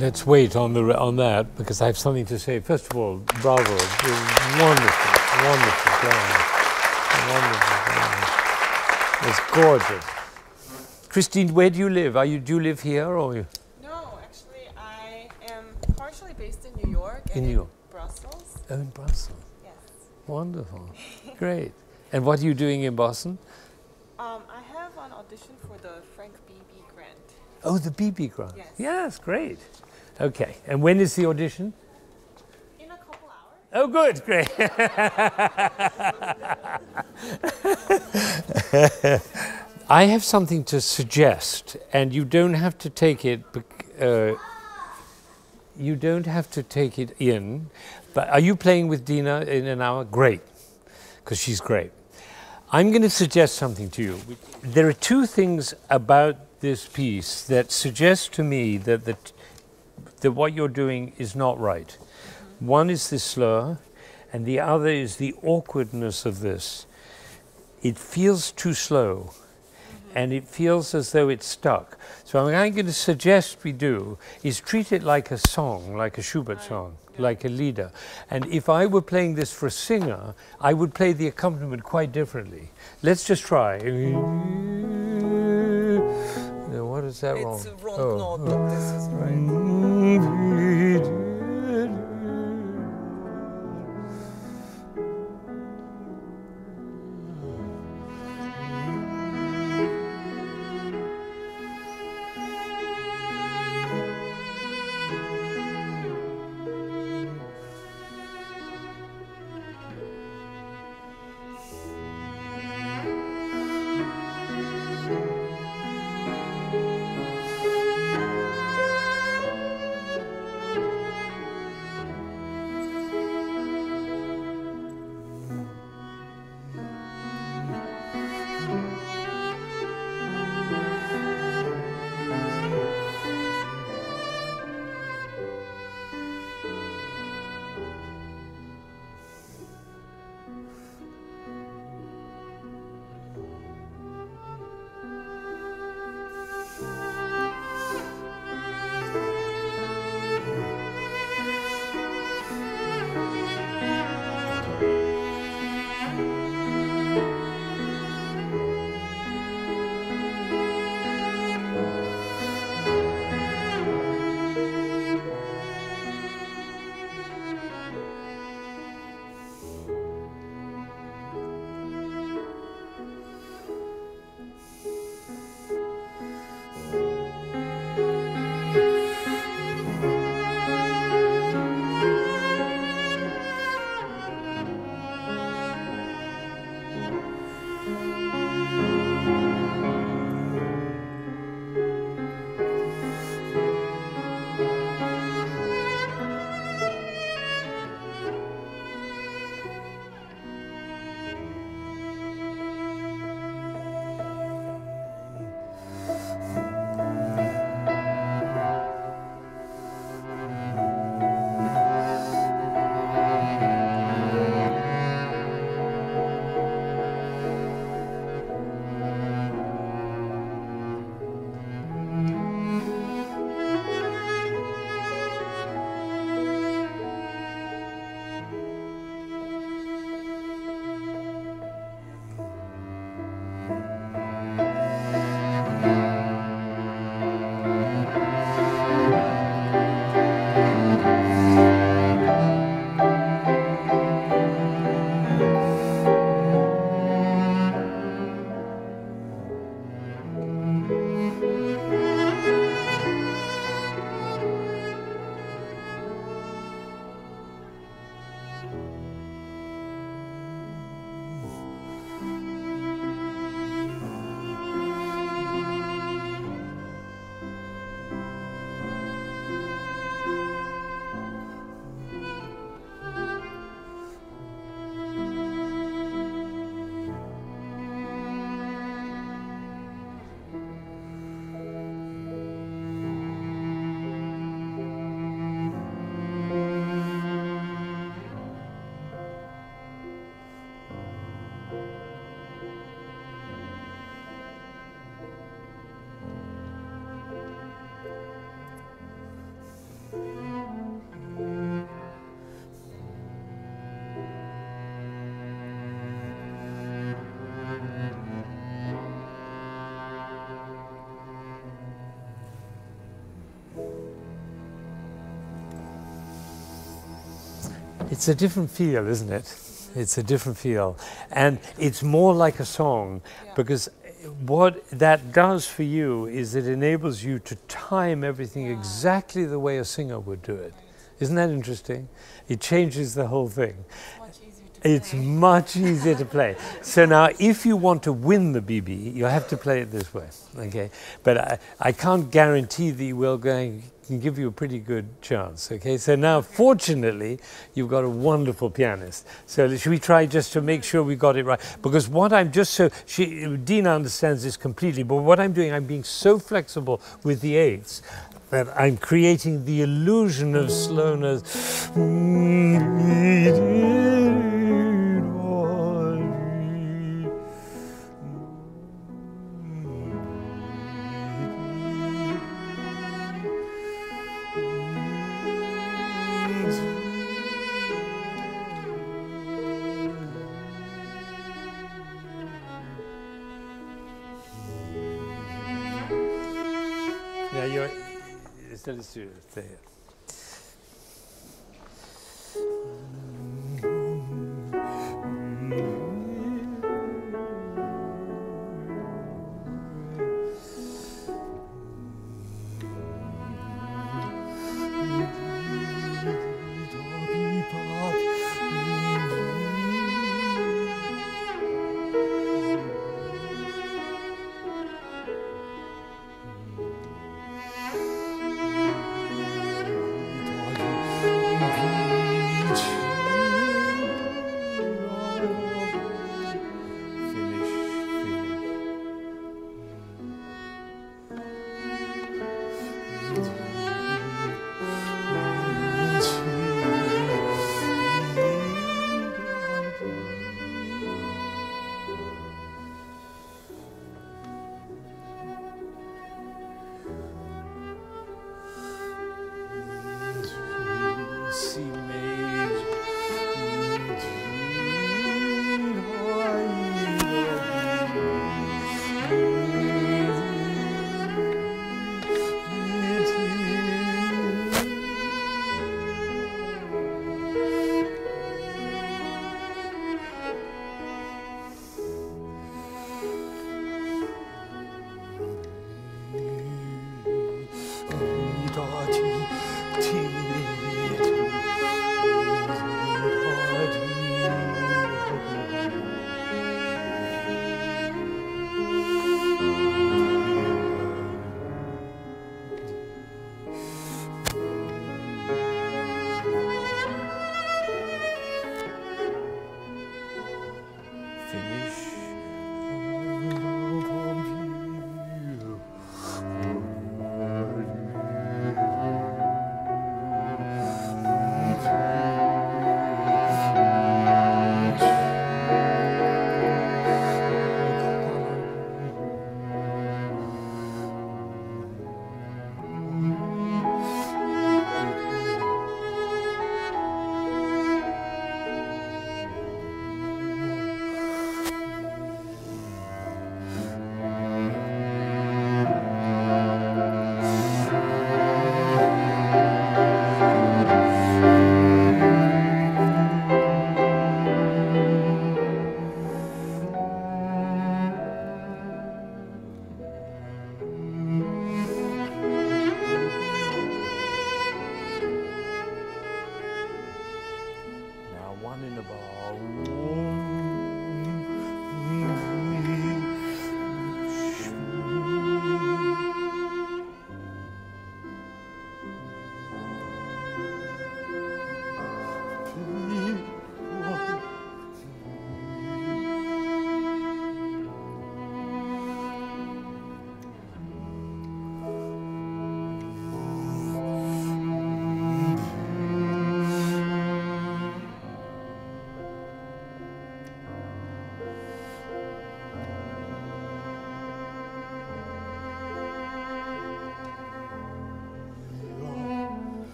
let's wait on the on that because I have something to say. First of all, bravo, You're wonderful, wonderful wonderful. It's gorgeous. Christine, where do you live? Are you do you live here or you? No, actually, I am partially based in New York In and New York. Brussels. Oh, in Brussels. Yes. Wonderful, great. And what are you doing in Boston? Um, I have an audition for the Frank grant. Oh, the Beebe grant. Yes. Yes, great. Okay, and when is the audition? In a couple hours. Oh, good, great. I have something to suggest, and you don't have to take it. Uh, you don't have to take it in. But are you playing with Dina in an hour? Great, because she's great. I'm going to suggest something to you. There are two things about this piece that suggest to me that the, that what you're doing is not right. One is the slur, and the other is the awkwardness of this. It feels too slow, and it feels as though it's stuck. So what I'm going to suggest we do is treat it like a song, like a Schubert song, like a Lieder. And if I were playing this for a singer, I would play the accompaniment quite differently. Let's just try. Is that wrong? It's a wrong Oh, note, but this is right. Mm-hmm. It's a different feel, isn't it? It's a different feel. And it's more like a song Yeah. because what that does for you is it enables you to time everything Yeah. exactly the way a singer would do it. Isn't that interesting? It changes the whole thing. It's much easier to play. So now, if you want to win the Beebe, you have to play it this way, okay? But I, I can't guarantee that you will going can give you a pretty good chance, okay? So now, fortunately, you've got a wonderful pianist. So should we try just to make sure we got it right? Because what I'm just so she Dina understands this completely, but what I'm doing, I'm being so flexible with the eighths that I'm creating the illusion of slowness. So let's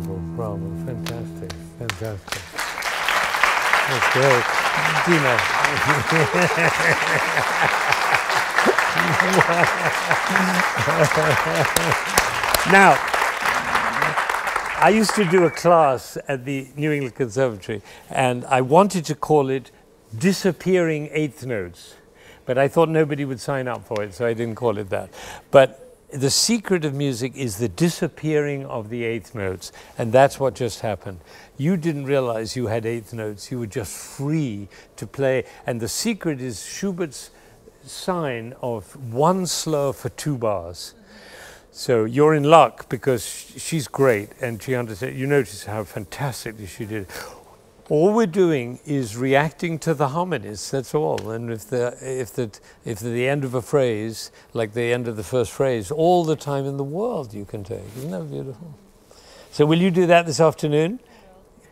bravo, bravo. Fantastic, fantastic. That's great. Dina. now, I used to do a class at the New England Conservatory, and I wanted to call it Disappearing Eighth Notes, but I thought nobody would sign up for it, so I didn't call it that. But the secret of music is the disappearing of the eighth notes, and that's what just happened. You didn't realize you had eighth notes, you were just free to play, and the secret is Schubert's sign of one slur for two bars. So you're in luck because she's great and she understands. You notice how fantastically she did. All we're doing is reacting to the harmonies. That's all. And if the if the if the end of a phrase, like the end of the first phrase, all the time in the world you can take. Isn't that beautiful? So will you do that this afternoon?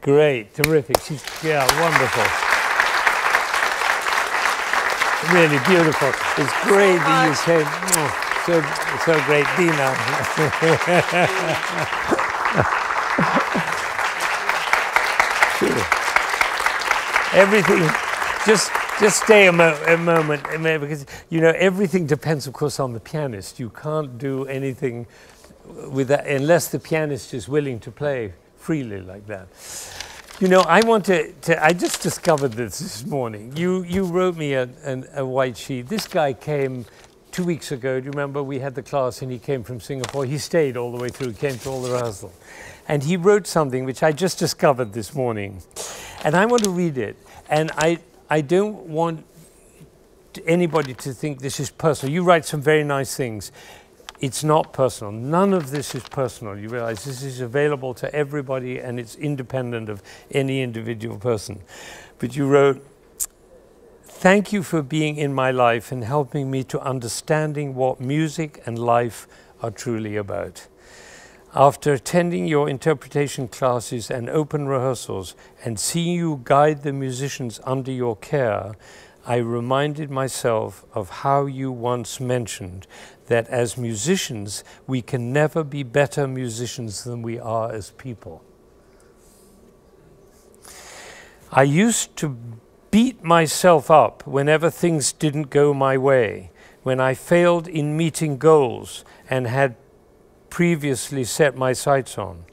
Great, terrific. She's yeah, wonderful. Really beautiful. It's great that you came. Oh. So, so great, Dina. everything, just just stay a, mo a, moment, because you know everything depends, of course, on the pianist. You can't do anything with that unless the pianist is willing to play freely like that. You know, I want to, to I just discovered this this morning. You, you wrote me a, a, white sheet. This guy came two weeks ago, do you remember we had the class and he came from Singapore? He stayed all the way through, came to all the rehearsal. And he wrote something which I just discovered this morning. And I want to read it. And I, I don't want anybody to think this is personal. You write some very nice things. It's not personal. None of this is personal. You realize this is available to everybody and it's independent of any individual person. But you wrote, Thank you for being in my life and helping me to understanding what music and life are truly about. After attending your interpretation classes and open rehearsals and seeing you guide the musicians under your care, I reminded myself of how you once mentioned that as musicians, we can never be better musicians than we are as people. I used to beat myself up whenever things didn't go my way, when I failed in meeting goals and had previously set my sights on.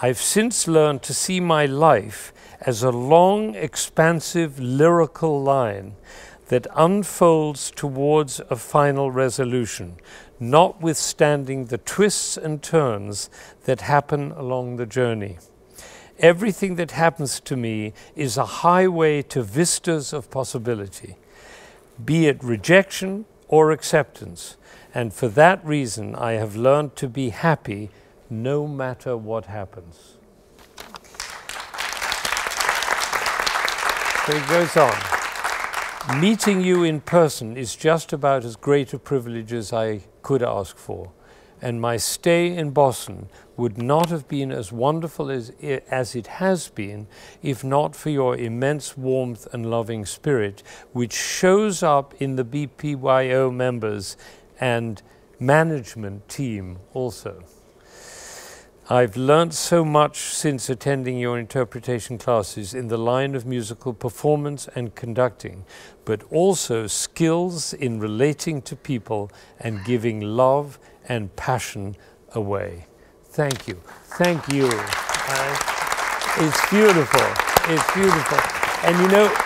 I've since learned to see my life as a long, expansive lyrical line that unfolds towards a final resolution, notwithstanding the twists and turns that happen along the journey. Everything that happens to me is a highway to vistas of possibility, be it rejection or acceptance. And for that reason, I have learned to be happy no matter what happens. So it goes on. Meeting you in person is just about as great a privilege as I could ask for and my stay in Boston would not have been as wonderful as as it has been if not for your immense warmth and loving spirit, which shows up in the BPYO members and management team also. I've learnt so much since attending your interpretation classes in the line of musical performance and conducting, but also skills in relating to people and giving love and passion away. Thank you. Thank you. Uh, it's beautiful. It's beautiful. And you know,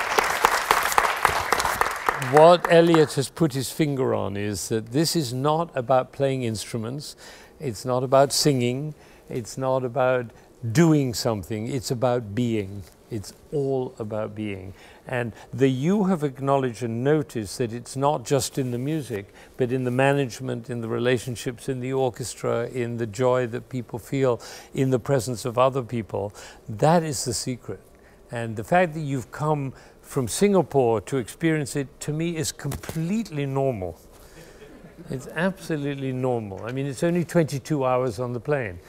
what Elliot has put his finger on is that this is not about playing instruments, it's not about singing, it's not about doing something, it's about being. It's all about being. And the you have acknowledged and noticed that it's not just in the music, but in the management, in the relationships, in the orchestra, in the joy that people feel in the presence of other people. That is the secret. And the fact that you've come from Singapore to experience it, to me, is completely normal. It's absolutely normal. I mean, it's only 22 hours on the plane.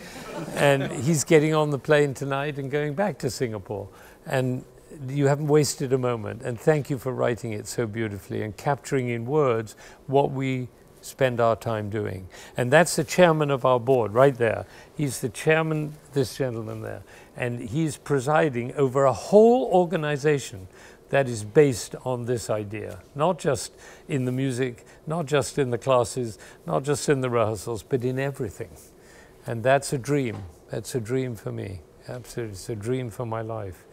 and he's getting on the plane tonight and going back to Singapore. And you haven't wasted a moment. And thank you for writing it so beautifully and capturing in words what we spend our time doing. And that's the chairman of our board right there. He's the chairman, this gentleman there. And he's presiding over a whole organization that is based on this idea, not just in the music, not just in the classes, not just in the rehearsals, but in everything. And that's a dream. That's a dream for me. Absolutely. It's a dream for my life.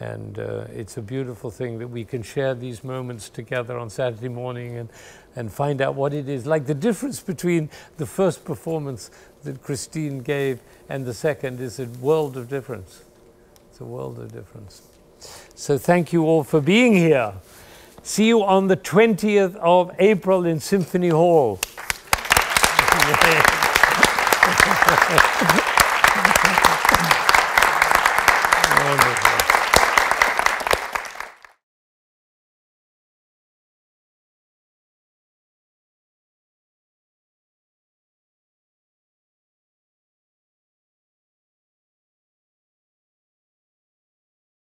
And uh, it's a beautiful thing that we can share these moments together on Saturday morning and, and find out what it is. Like the difference between the first performance that Christine gave and the second is a world of difference. It's a world of difference. So thank you all for being here. See you on the 20th of April in Symphony Hall.